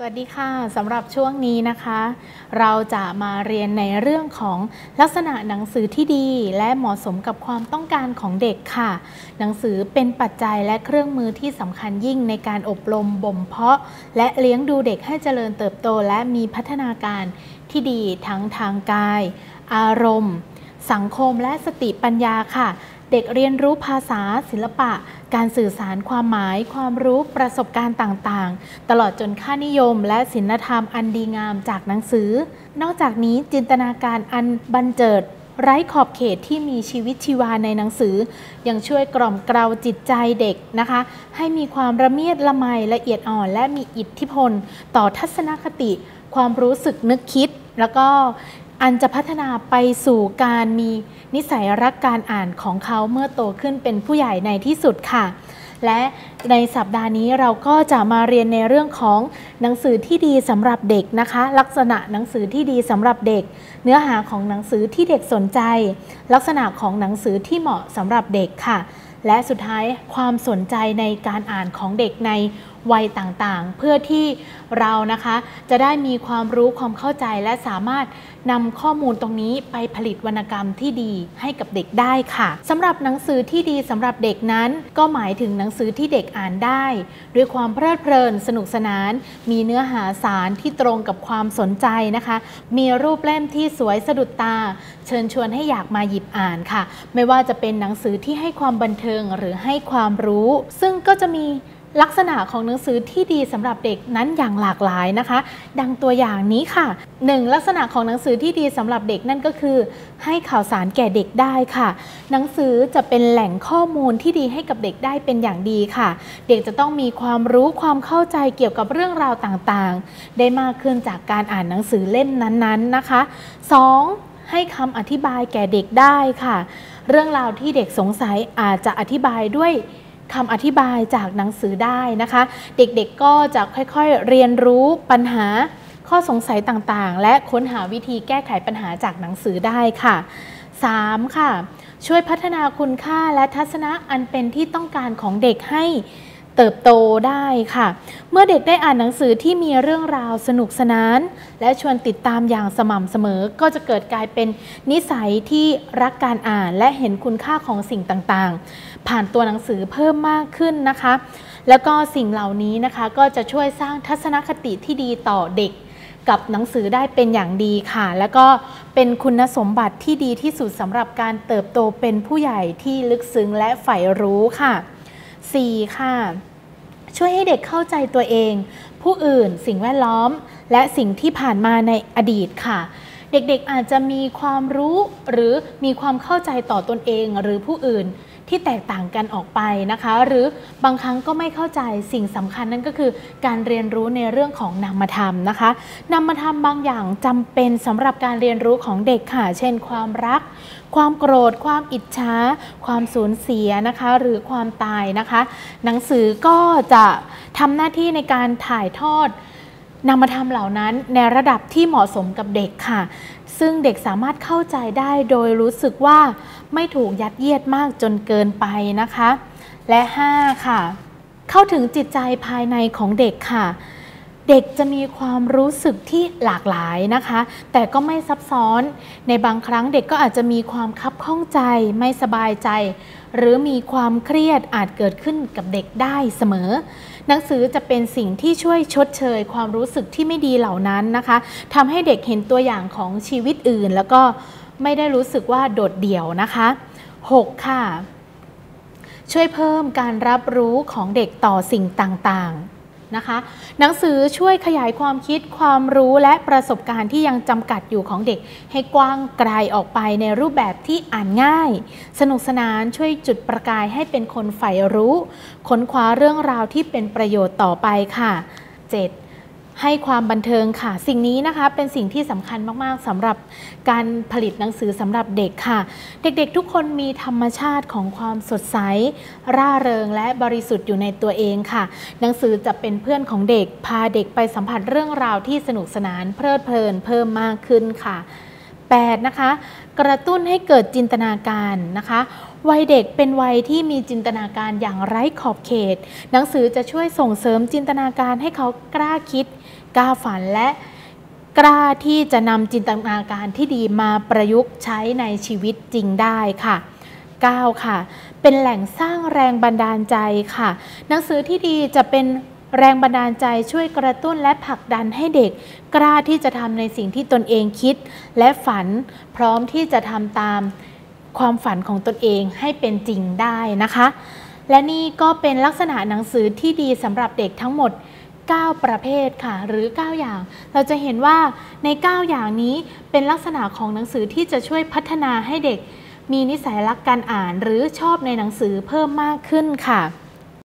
สวัสดีค่ะสำหรับช่วงนี้นะคะ เราจะมาเรียนในเรื่องของลักษณะหนังสือที่ดี และเหมาะสมกับความต้องการของเด็กค่ะ หนังสือเป็นปัจจัยและเครื่องมือที่สำคัญยิ่งในการอบรมบ่มเพาะ และเลี้ยงดูเด็กให้เจริญเติบโต และมีพัฒนาการที่ดีทั้งทางกาย อารมณ์ สังคมและสติปัญญาค่ะ เด็กเรียนรู้ภาษาศิลปะ การสื่อสารความหมาย ความรู้ประสบการณ์ต่างๆ ตลอดจนค่านิยมและศิลธรรมอันดีงามจากหนังสือ นอกจากนี้จินตนาการอันบันเจิด ไร้ขอบเขตที่มีชีวิตชีวาในหนังสือ ยังช่วยกล่อมเกลาจิตใจเด็กนะคะ ให้มีความระเมียดละไมละเอียดอ่อนและมีอิทธิพล ต่อทัศนคติ ความรู้สึกนึกคิด แล้วก็ อันจะพัฒนาไปสู่การมีนิสัยรักการอ่านของเขาเมื่อโตขึ้นเป็นผู้ใหญ่ในที่สุดค่ะ และในสัปดาห์นี้เราก็จะมาเรียนในเรื่องของหนังสือที่ดีสำหรับเด็กนะคะ ลักษณะหนังสือที่ดีสำหรับเด็ก เนื้อหาของหนังสือที่เด็กสนใจ ลักษณะของหนังสือที่เหมาะสำหรับเด็กค่ะ และสุดท้ายความสนใจในการอ่านของเด็กในวัยต่างๆ เพื่อที่เรานะคะจะได้มีความรู้ความเข้าใจและสามารถนำข้อมูลตรงนี้ไปผลิตวรรณกรรมที่ดีให้กับเด็กได้ค่ะสำหรับหนังสือที่ดีสำหรับเด็กนั้น ก็หมายถึงหนังสือที่เด็กอ่านได้ ด้วยความเพลิดเพลินสนุกสนาน มีเนื้อหาสารที่ตรงกับความสนใจนะคะ มีรูปเล่มที่สวยสะดุดตา เชิญชวนให้อยากมาหยิบอ่านค่ะ ไม่ว่าจะเป็นหนังสือที่ให้ความบันเทิงหรือให้ความรู้ ซึ่งก็จะมีลักษณะของหนังสือที่ดีสำหรับเด็กนั้นอย่างหลากหลายนะคะ ดังตัวอย่างนี้ค่ะ 1. ลักษณะของหนังสือที่ดีสำหรับเด็กนั่นก็คือ ให้ข่าวสารแก่เด็กได้ค่ะ หนังสือจะเป็นแหล่งข้อมูลที่ดีให้กับเด็กได้เป็นอย่างดีค่ะ เด็กจะต้องมีความรู้ความเข้าใจเกี่ยวกับเรื่องราวต่างๆ ได้มากขึ้นจากการอ่านหนังสือเล่มนั้นๆนะคะ 2. ให้คำอธิบายแก่เด็กได้ค่ะ เรื่องราวที่เด็กสงสัยอาจจะอธิบายด้วยคำอธิบายจากหนังสือได้นะคะ เด็กๆก็จะค่อยๆเรียนรู้ปัญหาข้อสงสัยต่างๆ และค้นหาวิธีแก้ไขปัญหาจากหนังสือได้ค่ะ 3. ค่ะ ช่วยพัฒนาคุณค่าและทัศนะอันเป็นที่ต้องการของเด็กให้ เติบโตได้ค่ะ เมื่อเด็กได้อ่านหนังสือที่มีเรื่องราวสนุกสนาน และชวนติดตามอย่างสม่ำเสมอ ก็จะเกิดกลายเป็นนิสัยที่รักการอ่านและเห็นคุณค่าของสิ่งต่างๆ ผ่านตัวหนังสือเพิ่มมากขึ้นนะคะ แล้วก็สิ่งเหล่านี้นะคะก็จะช่วยสร้างทัศนคติที่ดีต่อเด็กกับหนังสือได้เป็นอย่างดีค่ะ แล้วก็เป็นคุณสมบัติที่ดีที่สุดสำหรับการเติบโตเป็นผู้ใหญ่ที่ลึกซึ้งและใฝ่รู้ค่ะ 4. ค่ะ ช่วยให้เด็กเข้าใจตัวเอง ผู้อื่น สิ่งแวดล้อม และสิ่งที่ผ่านมาในอดีตค่ะ เด็กๆอาจจะมีความรู้หรือมีความเข้าใจต่อตนเองหรือผู้อื่นที่แตกต่างกันออกไปนะคะ หรือบางครั้งก็ไม่เข้าใจสิ่งสำคัญนั่นก็คือ การเรียนรู้ในเรื่องของนามธรรมนะคะนามธรรมบางอย่างจำเป็นสำหรับการเรียนรู้ของเด็กค่ะ เช่น ความรัก ความโกรธ ความอิจฉาความสูญเสียนะคะ หรือความตายนะคะ หนังสือก็จะทำหน้าที่ในการถ่ายทอด นามธรรมเหล่านั้นในระดับที่เหมาะสมกับเด็กค่ะ ซึ่งเด็กสามารถเข้าใจได้โดยรู้สึกว่าไม่ถูกยัดเยียดมากจนเกินไปนะคะ และ 5 ค่ะ เข้าถึงจิตใจภายในของเด็กค่ะ เด็กจะมีความรู้สึกที่หลากหลายนะคะ แต่ก็ไม่ซับซ้อน ในบางครั้งเด็กก็อาจจะมีความคับข้องใจ ไม่สบายใจ หรือมีความเครียดอาจเกิดขึ้นกับเด็กได้เสมอ หนังสือจะเป็นสิ่งที่ช่วยชดเชย ความรู้สึกที่ไม่ดีเหล่านั้นนะคะทำให้เด็กเห็นตัวอย่างของชีวิตอื่น แล้วก็ไม่ได้รู้สึกว่าโดดเดี่ยวนะคะ 6. ค่ะ ช่วยเพิ่มการรับรู้ของเด็กต่อสิ่งต่างๆ นะคะ หนังสือช่วยขยายความคิดความรู้และประสบการณ์ที่ยังจำกัดอยู่ของเด็ก ให้กว้างไกลออกไปในรูปแบบที่อ่านง่าย สนุกสนานช่วยจุดประกายให้เป็นคนใฝ่รู้ ค้นคว้าเรื่องราวที่เป็นประโยชน์ต่อไปค่ะ 7. ให้ความบันเทิงค่ะ สิ่งนี้นะคะเป็นสิ่งที่สำคัญมากๆสำหรับการผลิตหนังสือสำหรับเด็กค่ะ เด็กๆ ทุกคนมีธรรมชาติของความสดใส ร่าเริงและบริสุทธิ์อยู่ในตัวเองค่ะ หนังสือจะเป็นเพื่อนของเด็ก พาเด็กไปสัมผัสเรื่องราวที่สนุกสนานเพลิดเพลินเพิ่มมากขึ้นค่ะ 8. นะคะกระตุ้นให้เกิดจินตนาการนะคะ วัยเด็กเป็นวัยที่มีจินตนาการอย่างไร้ขอบเขต หนังสือจะช่วยส่งเสริมจินตนาการให้เขากล้าคิด กล้าฝันและกล้าที่จะนำจินตนาการที่ดีมาประยุกต์ใช้ในชีวิตจริงได้ค่ะ 9 ค่ะ เป็นแหล่งสร้างแรงบันดาลใจค่ะ หนังสือที่ดีจะเป็นแรงบันดาลใจช่วยกระตุ้นและผลักดันให้เด็ก กล้าที่จะทำในสิ่งที่ตนเองคิดและฝัน พร้อมที่จะทำตาม ความฝันของตนเองให้เป็นจริงได้นะคะ และนี่ก็เป็นลักษณะหนังสือที่ดีสำหรับเด็กทั้งหมด 9 ประเภทค่ะ หรือ 9 อย่าง เราจะเห็นว่าใน 9 อย่างนี้เป็นลักษณะของหนังสือที่จะช่วยพัฒนาให้เด็ก มีนิสัยรักการอ่าน หรือชอบในหนังสือเพิ่มมากขึ้นค่ะ